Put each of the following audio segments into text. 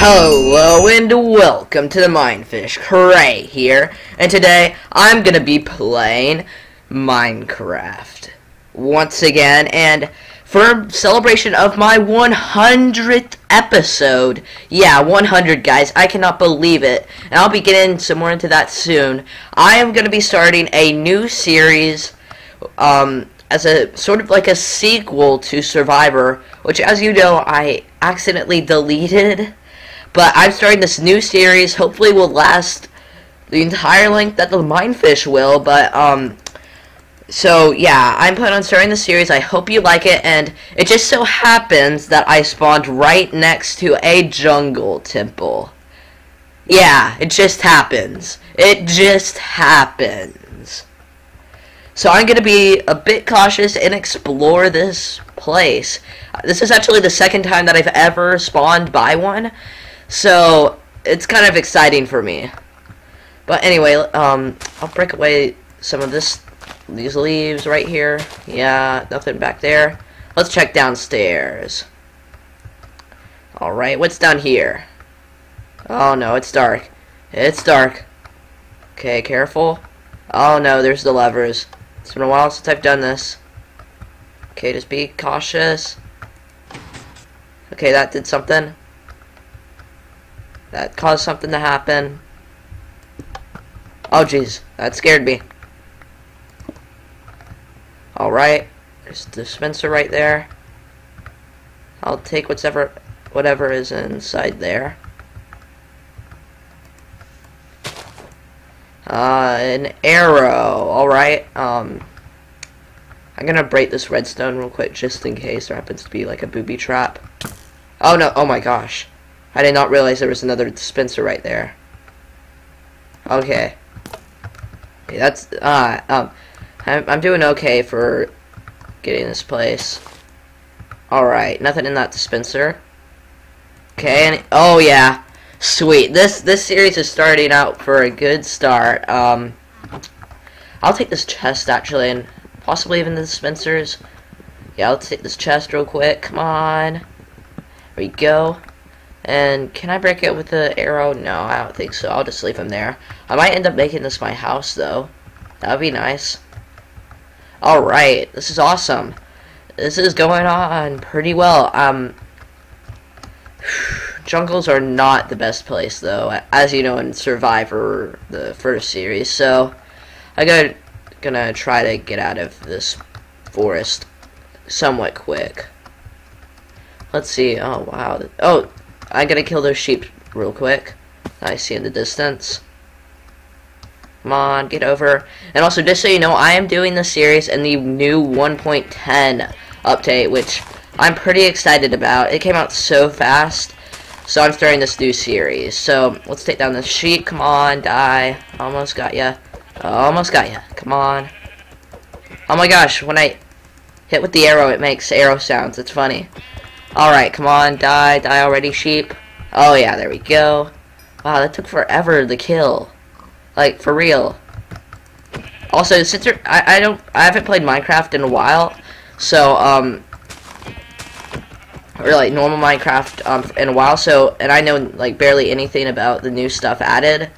Hello and welcome to the MineFish. Cray here, and today I'm gonna be playing Minecraft once again, and for celebration of my 100th episode. Yeah, 100 guys, I cannot believe it, and I'll be getting some more into that soon. I am gonna be starting a new series, um, as a sort of like a sequel to Survivor, which, as you know, I accidentally deleted but I'm starting this new series. Hopefully, will last the entire length that the MineFish will. But um, so yeah, I'm planning on starting the series. I hope you like it. And it just so happens that I spawned right next to a jungle temple. Yeah, it just happens. It just happens. So I'm going to be a bit cautious and explore this place. This is actually the second time that I've ever spawned by one. So it's kind of exciting for me. But anyway, um, I'll break away some of this, these leaves right here. Yeah, nothing back there. Let's check downstairs. Alright, what's down here? Oh no, it's dark. It's dark. Okay, careful. Oh no, there's the levers. It's been a while since I've done this. Okay, just be cautious. Okay, that did something that caused something to happen. Oh, jeez. That scared me. Alright. There's the dispenser right there. I'll take whatever, whatever is inside there. Uh, an arrow. Alright. Um, I'm gonna break this redstone real quick just in case there happens to be like a booby trap. Oh no, oh my gosh. I did not realize there was another dispenser right there. Okay. okay that's, uh, um, I'm, I'm doing okay for getting this place. Alright, nothing in that dispenser. Okay, and, oh yeah. Sweet. This, this series is starting out for a good start. Um, I'll take this chest, actually, and possibly even the dispensers. Yeah, I'll take this chest real quick. Come on. There we go. And can I break it with the arrow? No, I don't think so. I'll just leave him there. I might end up making this my house, though. That would be nice. Alright, this is awesome. This is going on pretty well. Um, jungles are not the best place, though, as you know in Survivor, the first series. So, I got gonna try to get out of this forest somewhat quick. Let's see. Oh, wow. Oh, I gotta kill those sheep real quick. I see in the distance. Come on, get over. And also, just so you know, I am doing the series in the new 1.10 update, which I'm pretty excited about. It came out so fast, so I'm starting this new series. So, let's take down the sheep. Come on, die. Almost got ya. Almost got ya. Come on. Oh my gosh, when I hit with the arrow, it makes arrow sounds. It's funny. Alright, come on, die, die already, sheep. Oh yeah, there we go. Wow, that took forever to kill. Like, for real. Also, since I, I don't, I haven't played Minecraft in a while, so, um, or like normal Minecraft, um, in a while, so, and I know, like, barely anything about the new stuff added,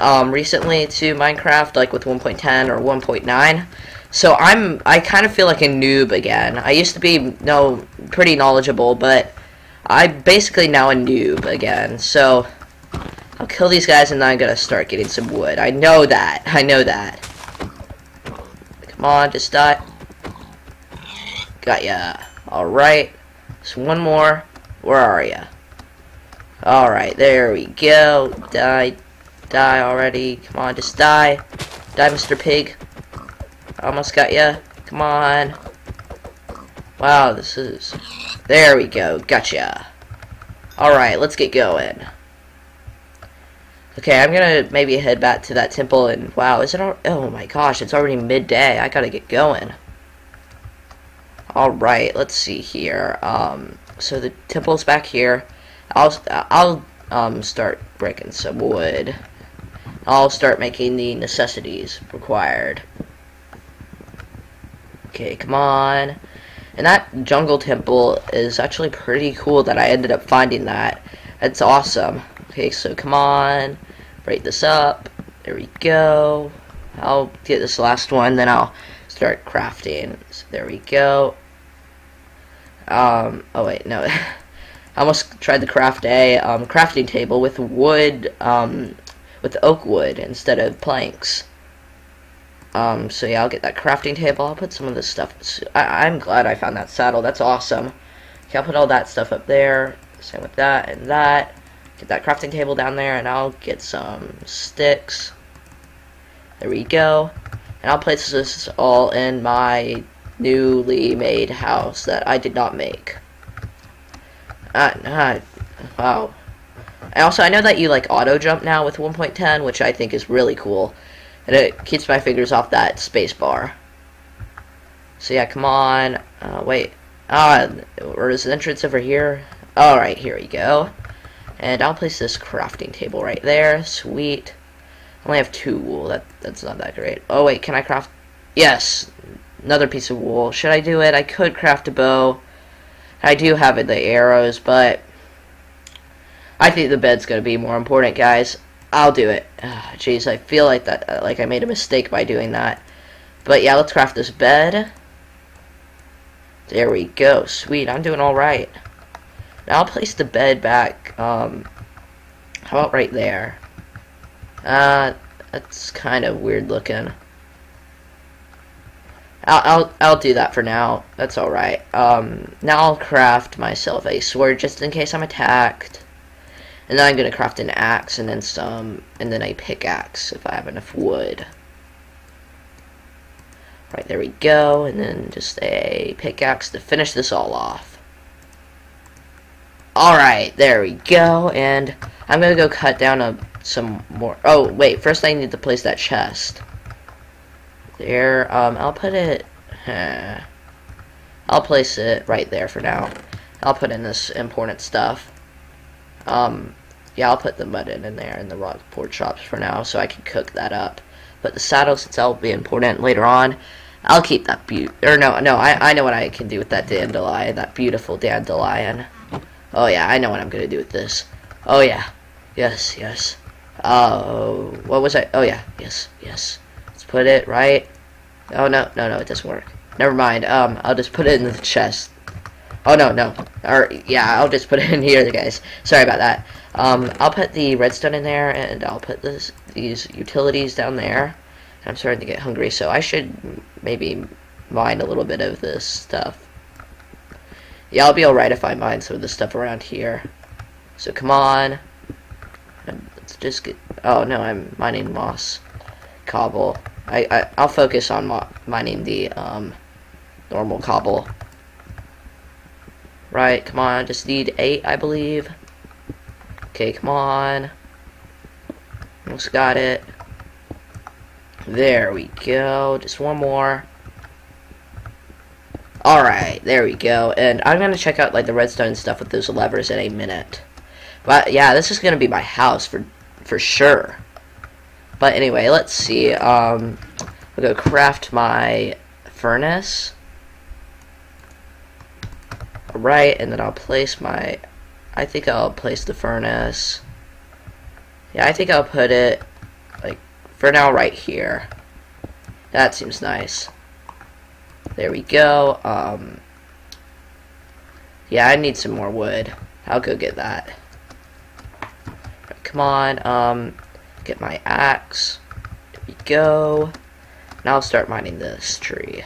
um, recently to Minecraft, like with 1.10 or 1.9. So I'm I kind of feel like a noob again. I used to be no pretty knowledgeable, but I'm basically now a noob again. So I'll kill these guys and then I'm gonna start getting some wood. I know that. I know that. Come on, just die. Got ya. Alright. Just one more. Where are ya? Alright, there we go. Die. Die already. Come on, just die. Die, Mr. Pig. Almost got ya. Come on. Wow, this is... There we go. Gotcha. Alright, let's get going. Okay, I'm gonna maybe head back to that temple and... Wow, is it... Oh my gosh, it's already midday. I gotta get going. Alright, let's see here. Um, so the temple's back here. I'll, I'll um, start breaking some wood. I'll start making the necessities required. Okay, come on. And that jungle temple is actually pretty cool that I ended up finding that. It's awesome. Okay, so come on. Break this up. There we go. I'll get this last one, then I'll start crafting. So there we go. Um, oh wait, no. I almost tried to craft a um, crafting table with wood, um, with oak wood instead of planks. Um, so yeah, I'll get that crafting table. I'll put some of this stuff. I am glad I found that saddle. That's awesome. Okay, I'll put all that stuff up there. Same with that and that. Get that crafting table down there, and I'll get some sticks. There we go. And I'll place this all in my newly made house that I did not make. Uh, uh, wow. Also, I know that you like auto jump now with 1.10, which I think is really cool. And it keeps my fingers off that space bar. So yeah, come on. Uh, wait. Ah, where is the entrance over here? Alright, here we go. And I'll place this crafting table right there. Sweet. I only have two wool. That That's not that great. Oh, wait, can I craft... Yes, another piece of wool. Should I do it? I could craft a bow. I do have the arrows, but... I think the bed's going to be more important, guys. I'll do it. Jeez, I feel like that, uh, like I made a mistake by doing that. But yeah, let's craft this bed. There we go. Sweet, I'm doing alright. Now I'll place the bed back, um, how about right there? Uh, that's kind of weird looking. I'll, I'll, I'll do that for now. That's alright. Um, now I'll craft myself a sword just in case I'm attacked. And then I'm going to craft an axe and then some, and then a pickaxe if I have enough wood. Right, there we go. And then just a pickaxe to finish this all off. Alright, there we go. And I'm going to go cut down a, some more. Oh, wait. First I need to place that chest. There. Um, I'll put it... Uh, I'll place it right there for now. I'll put in this important stuff. Um, yeah, I'll put the mud in in there and the rock pork chops for now so I can cook that up. But the saddle, since that'll be important later on, I'll keep that beaut. Or no, no, I, I know what I can do with that dandelion, that beautiful dandelion. Oh yeah, I know what I'm gonna do with this. Oh yeah, yes, yes. Oh, uh, what was I? Oh yeah, yes, yes. Put it right. Oh no, no, no, it doesn't work. Never mind. Um, I'll just put it in the chest. Oh no, no. Or yeah, I'll just put it in here, guys. Sorry about that. Um, I'll put the redstone in there, and I'll put this these utilities down there. I'm starting to get hungry, so I should maybe mine a little bit of this stuff. Yeah, I'll be alright if I mine some of the stuff around here. So come on. Let's just get... Oh, no, I'm mining moss. Cobble. I, I, I'll focus on mining the um, normal cobble. Right, come on. Just need eight, I believe. Okay, come on. Almost got it. There we go. Just one more. Alright, there we go. And I'm going to check out like the redstone stuff with those levers in a minute. But yeah, this is going to be my house for for sure. But anyway, let's see. Um, I'll go craft my furnace. Alright, and then I'll place my I think I'll place the furnace. Yeah, I think I'll put it, like, for now right here. That seems nice. There we go. Um, yeah, I need some more wood. I'll go get that. Right, come on. Um, get my axe. There we go. Now I'll start mining this tree.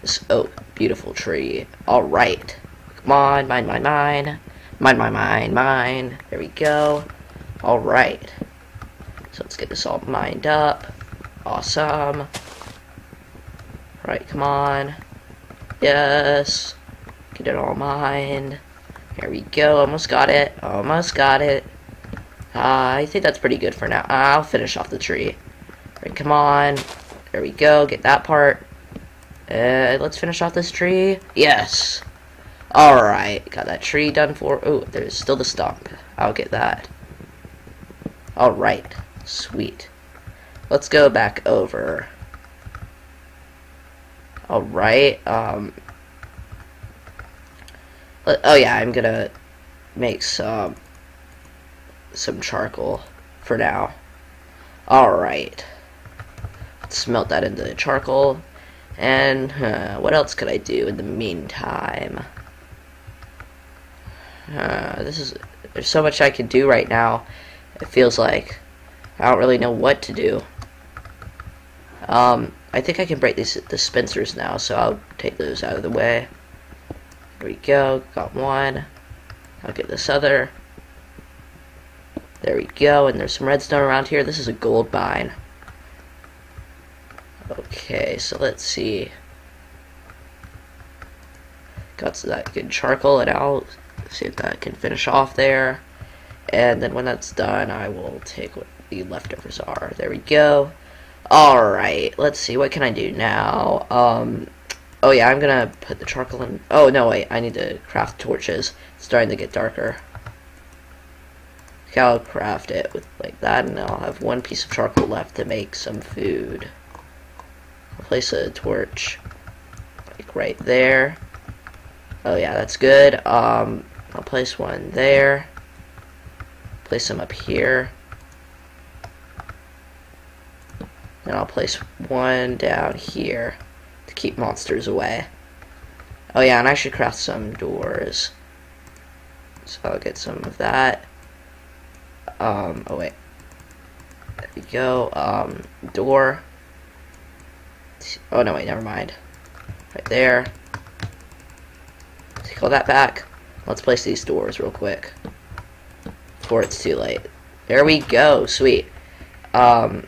This, oh, beautiful tree. Alright. Come on, mine, mine, mine. Mine, mine, mine, mine. There we go. Alright. So let's get this all mined up. Awesome. Right, come on. Yes. Get it all mined. There we go. Almost got it. Almost got it. Uh, I think that's pretty good for now. I'll finish off the tree. Right, come on. There we go. Get that part. Uh, let's finish off this tree. Yes. Alright, got that tree done for. Oh, there's still the stump. I'll get that. Alright, sweet. Let's go back over. Alright, um, Let, Oh yeah, I'm gonna make some some charcoal for now. Alright. Let's smelt that into charcoal. And uh, what else could I do in the meantime? Uh, this is there's so much I can do right now. It feels like I don't really know what to do. Um, I think I can break these dispensers now, so I'll take those out of the way. There we go. Got one. I'll get this other. There we go. And there's some redstone around here. This is a gold mine. Okay, so let's see. Got that good charcoal, and I'll see if that can finish off there. And then when that's done, I will take what the leftovers are. There we go. Alright, let's see. What can I do now? Um, oh yeah, I'm gonna put the charcoal in. Oh, no, wait. I need to craft torches. It's starting to get darker. I'll craft it with like that, and I'll have one piece of charcoal left to make some food. I'll place a torch like right there. Oh yeah, that's good. Um, I'll place one there. Place them up here. And I'll place one down here to keep monsters away. Oh yeah, and I should craft some doors. So I'll get some of that. Um, oh wait. Go. Um, door. Oh no, wait, never mind. Right there. Take all that back. Let's place these doors real quick. Before it's too late. There we go. Sweet. Um,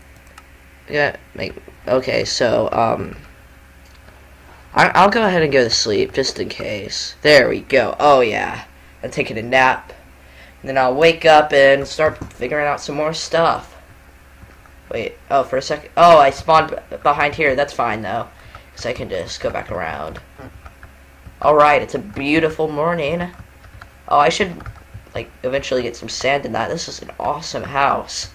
yeah, make, okay, so, um, I, I'll go ahead and go to sleep, just in case. There we go. Oh, yeah. I'm taking a nap. Then I'll wake up and start figuring out some more stuff. Wait, oh, for a second. Oh, I spawned behind here. That's fine, though. Because I can just go back around. Alright, it's a beautiful morning. Oh, I should, like, eventually get some sand in that. This is an awesome house.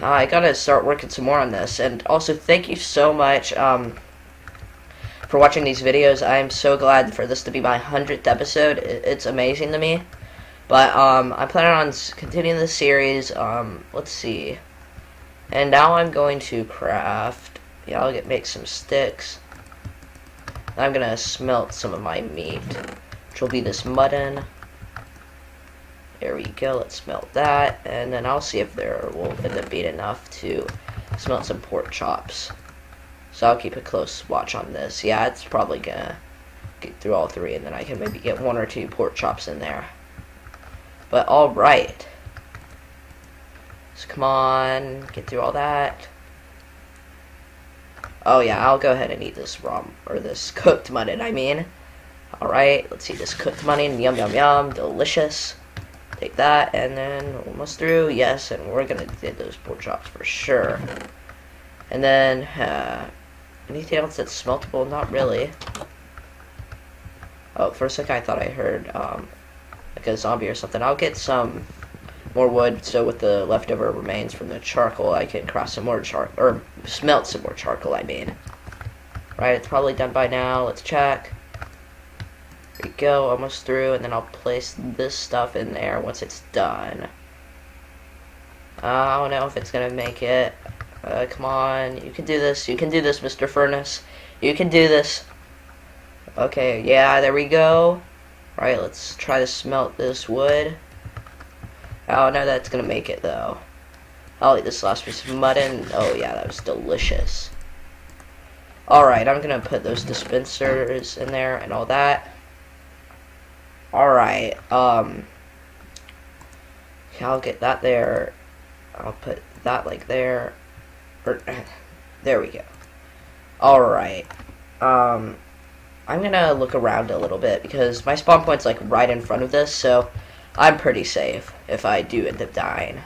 Uh, I gotta start working some more on this. And also, thank you so much um, for watching these videos. I am so glad for this to be my 100th episode. It's amazing to me. But um, I'm planning on continuing the series. Um, let's see. And now I'm going to craft. Yeah, I'll get make some sticks. I'm gonna smelt some of my meat, which will be this mutton. There we go. Let's smelt that, and then I'll see if there will end up being enough to smelt some pork chops. So I'll keep a close watch on this. Yeah, it's probably gonna get through all three, and then I can maybe get one or two pork chops in there. But alright. So come on, get through all that. Oh yeah, I'll go ahead and eat this raw, or this cooked mutton, I mean. Alright, let's eat this cooked mutton. Yum, yum, yum. Delicious. Take that, and then almost through. Yes, and we're gonna get those pork chops for sure. And then, uh, anything else that's smeltable? Not really. Oh, for a second I thought I heard, um, like a zombie or something. I'll get some more wood, so with the leftover remains from the charcoal, I can craft some more charcoal, or smelt some more charcoal, I mean. Right, it's probably done by now. Let's check. There we go, almost through, and then I'll place this stuff in there once it's done. Uh, I don't know if it's gonna make it. Uh, come on, you can do this, you can do this, Mr. Furnace. You can do this. Okay, yeah, there we go. Alright, let's try to smelt this wood. Oh, no, that's gonna make it, though. I'll eat this last piece of mutton. Oh, yeah, that was delicious. Alright, I'm gonna put those dispensers in there and all that. Alright, um... I'll get that there. I'll put that, like, there. Or, there we go. Alright. Um... I'm gonna look around a little bit because my spawn point's like right in front of this, so I'm pretty safe if I do end up dying.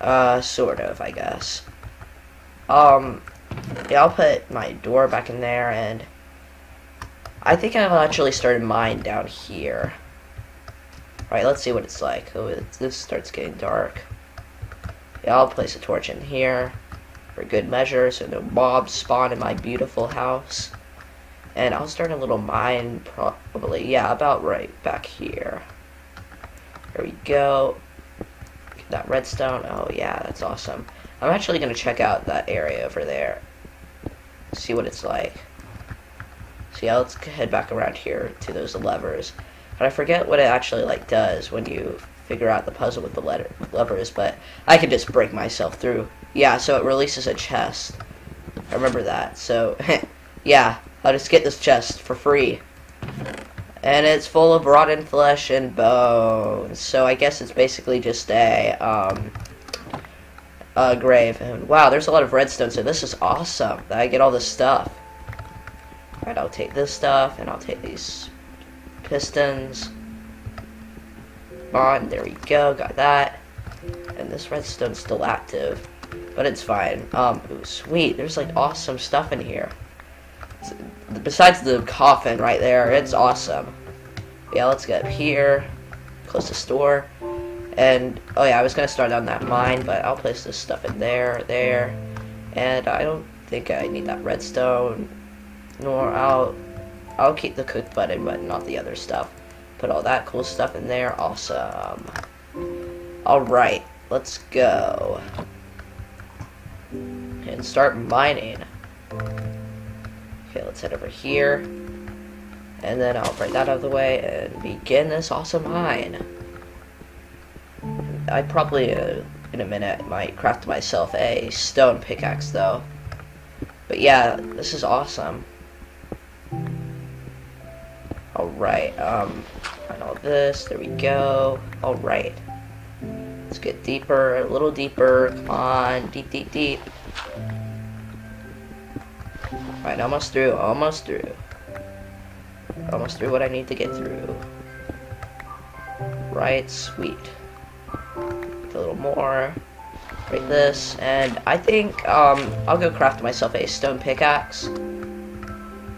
Uh, sort of, I guess. Um, yeah, I'll put my door back in there, and I think I'll actually start mine down here. Alright, let's see what it's like. Oh, this starts getting dark. Yeah, I'll place a torch in here for good measure so no mobs spawn in my beautiful house. And I'll start a little mine probably, yeah, about right back here. There we go. Get that redstone. Oh yeah, that's awesome. I'm actually going to check out that area over there. See what it's like. So yeah, let's head back around here to those levers. But I forget what it actually like does when you figure out the puzzle with the letter levers, but I can just break myself through. Yeah, so it releases a chest. I remember that. So, yeah, I'll just get this chest for free. And it's full of rotten flesh and bones. So I guess it's basically just a, um, a grave. And wow, there's a lot of redstone, so this is awesome that I get all this stuff. Alright, I'll take this stuff, and I'll take these pistons. On, there we go, got that. And this redstone's still active, but it's fine. Um, ooh, sweet, there's like awesome stuff in here. Besides the coffin right there, it's awesome. Yeah, let's get up here, close the store. And, oh yeah, I was going to start on that mine, but I'll place this stuff in there, there. And I don't think I need that redstone, nor I'll, I'll keep the cook button, but not the other stuff. Put all that cool stuff in there, awesome. Alright, let's go. And start mining. Okay, let's head over here. And then I'll break that out of the way and begin this awesome mine. I probably, uh, in a minute, might craft myself a stone pickaxe, though. But yeah, this is awesome. Alright, um, and all this, there we go. Alright. Let's get deeper, a little deeper, come on, deep, deep, deep. Alright, almost through, almost through. Almost through what I need to get through. Right, sweet a little more. Break this, and I think um, I'll go craft myself a stone pickaxe.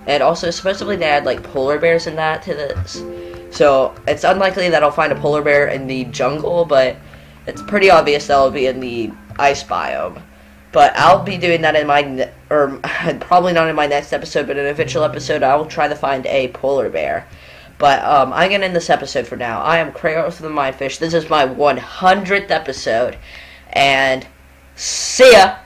And also, supposedly they add like polar bears in that to this. So it's unlikely that I'll find a polar bear in the jungle, but it's pretty obvious that I'll be in the ice biome. But I'll be doing that in my, or probably not in my next episode, but in an eventual episode, I will try to find a polar bear. But um, I'm gonna end this episode for now. I am Kratos the MineFish. This is my 100th episode, and see ya.